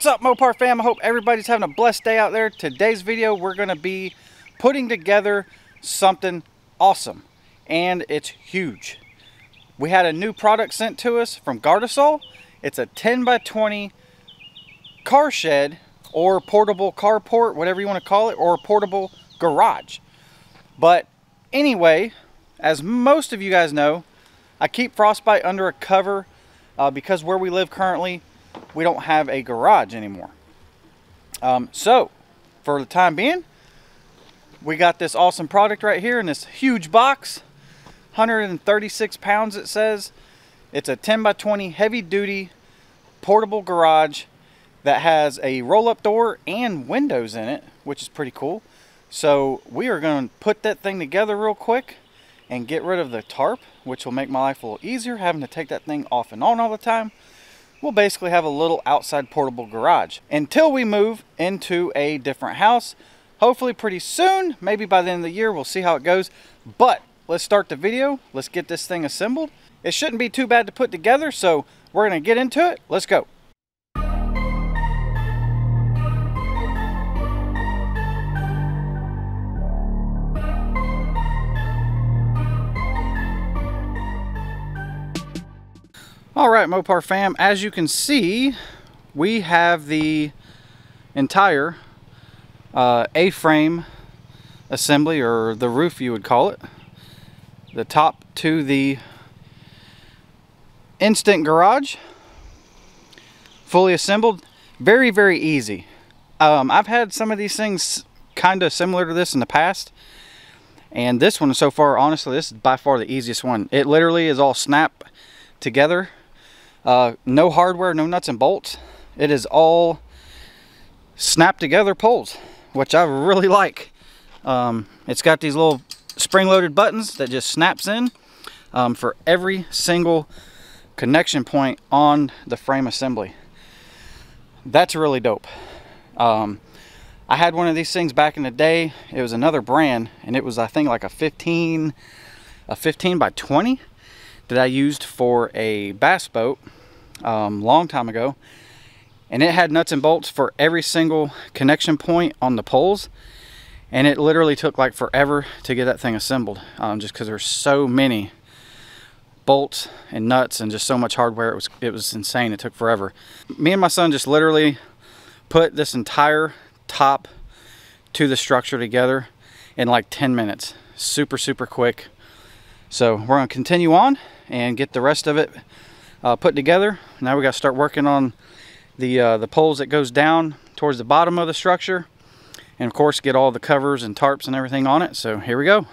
What's up Mopar fam? I hope everybody's having a blessed day out there. Today's video we're going to be putting together something awesome and it's huge. We had a new product sent to us from Gardesol. It's a 10 by 20 car shed or portable carport, whatever you want to call it, or portable garage. But anyway, as most of you guys know, I keep Frostbite under a cover uh, because where we live currently we don't have a garage anymore. Um, so, for the time being, we got this awesome product right here in this huge box. 136 pounds it says. It's a 10 by 20 heavy duty portable garage that has a roll up door and windows in it, which is pretty cool. So we are going to put that thing together real quick and get rid of the tarp, which will make my life a little easier having to take that thing off and on all the time we'll basically have a little outside portable garage until we move into a different house. Hopefully pretty soon, maybe by the end of the year, we'll see how it goes. But let's start the video. Let's get this thing assembled. It shouldn't be too bad to put together, so we're gonna get into it. Let's go. All right, Mopar fam, as you can see, we have the entire uh, A-frame assembly, or the roof you would call it. The top to the instant garage, fully assembled. Very, very easy. Um, I've had some of these things kind of similar to this in the past. And this one so far, honestly, this is by far the easiest one. It literally is all snap together uh, no hardware, no nuts and bolts. It is all snapped together poles, which I really like. Um, it's got these little spring-loaded buttons that just snaps in um, for every single connection point on the frame assembly. That's really dope. Um, I had one of these things back in the day. It was another brand, and it was I think like a 15, a 15 by 20 that I used for a bass boat um, long time ago and it had nuts and bolts for every single connection point on the poles and it literally took like forever to get that thing assembled um, just because there's so many bolts and nuts and just so much hardware it was it was insane it took forever. Me and my son just literally put this entire top to the structure together in like 10 minutes. Super super quick so we're going to continue on and get the rest of it uh, put together. Now we got to start working on the, uh, the poles that goes down towards the bottom of the structure. And of course get all the covers and tarps and everything on it. So here we go.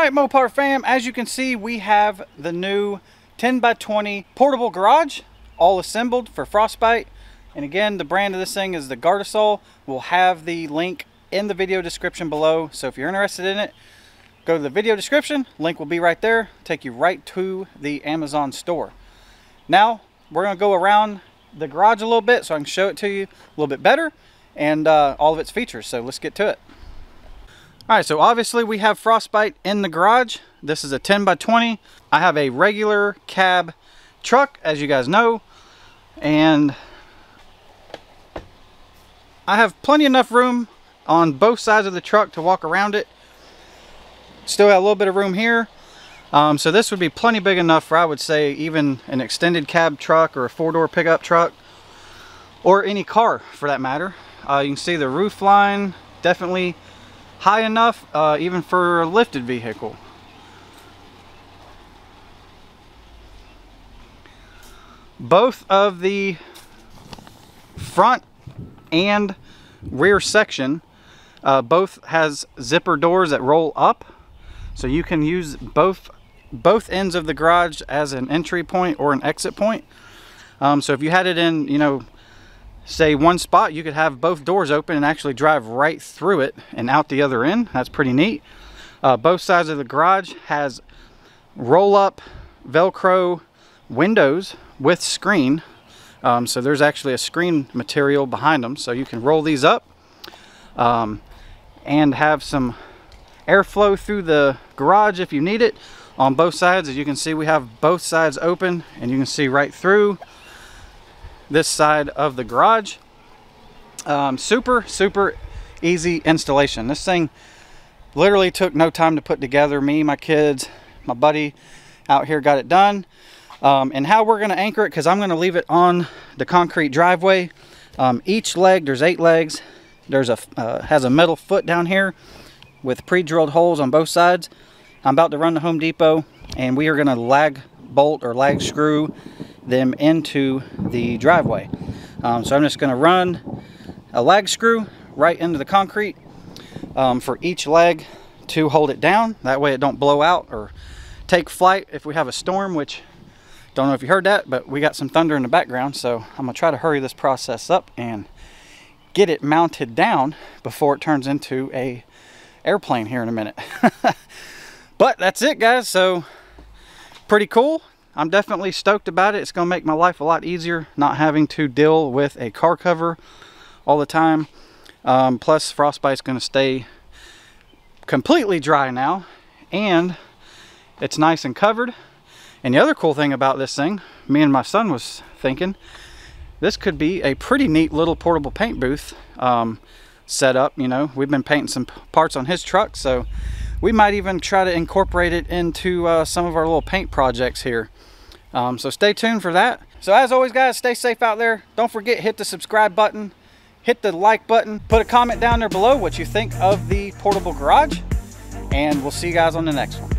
Right, Mopar fam, as you can see, we have the new 10 by 20 portable garage, all assembled for Frostbite. And again, the brand of this thing is the Gardesol. We'll have the link in the video description below. So if you're interested in it, go to the video description. Link will be right there. Take you right to the Amazon store. Now, we're to go around the garage a little bit so I can show it to you a little bit better and uh, all of its features. So let's get to it. All right, so obviously we have Frostbite in the garage. This is a 10 by 20. I have a regular cab truck, as you guys know, and I have plenty enough room on both sides of the truck to walk around it. Still have a little bit of room here. Um, so this would be plenty big enough for, I would say, even an extended cab truck or a four-door pickup truck or any car for that matter. Uh, you can see the roof line definitely high enough uh, even for a lifted vehicle. Both of the front and rear section uh, both has zipper doors that roll up so you can use both both ends of the garage as an entry point or an exit point um, so if you had it in you know say one spot you could have both doors open and actually drive right through it and out the other end. That's pretty neat. Uh, both sides of the garage has roll up velcro windows with screen. Um, so there's actually a screen material behind them. So you can roll these up um, and have some airflow through the garage if you need it. On both sides as you can see we have both sides open and you can see right through this side of the garage. Um, super, super easy installation. This thing literally took no time to put together. Me, my kids, my buddy out here got it done. Um, and how we're going to anchor it, because I'm going to leave it on the concrete driveway. Um, each leg, there's eight legs. There's a uh, has a metal foot down here with pre-drilled holes on both sides. I'm about to run to Home Depot, and we are going to lag bolt or lag screw them into the driveway. Um, so I'm just going to run a lag screw right into the concrete um, for each leg to hold it down. That way it don't blow out or take flight if we have a storm, which don't know if you heard that, but we got some thunder in the background. So I'm going to try to hurry this process up and get it mounted down before it turns into a airplane here in a minute. but that's it guys. So pretty cool. I'm definitely stoked about it. It's going to make my life a lot easier not having to deal with a car cover all the time. Um, plus, Frostbite's going to stay completely dry now. And it's nice and covered. And the other cool thing about this thing, me and my son was thinking, this could be a pretty neat little portable paint booth um, set up. You know, we've been painting some parts on his truck, so we might even try to incorporate it into uh, some of our little paint projects here. Um, so stay tuned for that. So as always, guys, stay safe out there. Don't forget, hit the subscribe button, hit the like button, put a comment down there below what you think of the portable garage, and we'll see you guys on the next one.